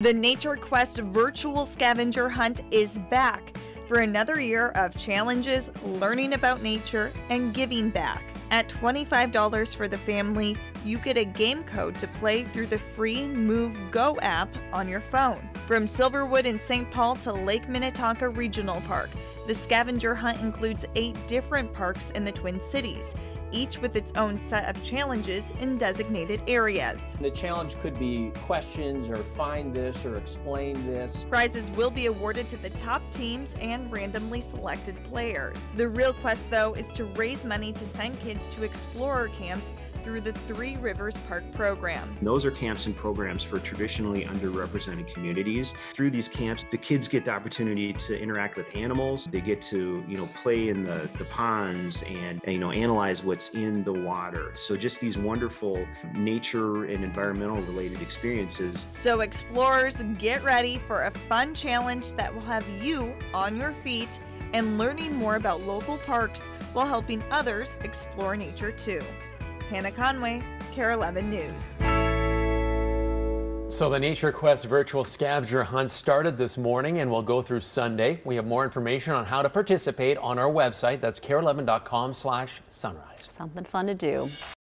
The Nature Quest virtual scavenger hunt is back for another year of challenges, learning about nature, and giving back. At $25 for the family, you get a game code to play through the free Move Go app on your phone. From Silverwood in St. Paul to Lake Minnetonka Regional Park, the scavenger hunt includes eight different parks in the Twin Cities each with its own set of challenges in designated areas. The challenge could be questions or find this or explain this. Prizes will be awarded to the top teams and randomly selected players. The real quest, though, is to raise money to send kids to explorer camps through the Three Rivers Park program. Those are camps and programs for traditionally underrepresented communities. Through these camps, the kids get the opportunity to interact with animals. They get to, you know, play in the, the ponds and, you know, analyze what's in the water. So just these wonderful nature and environmental related experiences. So explorers, get ready for a fun challenge that will have you on your feet and learning more about local parks while helping others explore nature too. Hannah Conway, KARE 11 News. So the Nature Quest virtual scavenger hunt started this morning and will go through Sunday. We have more information on how to participate on our website. That's kare11.com slash sunrise. Something fun to do.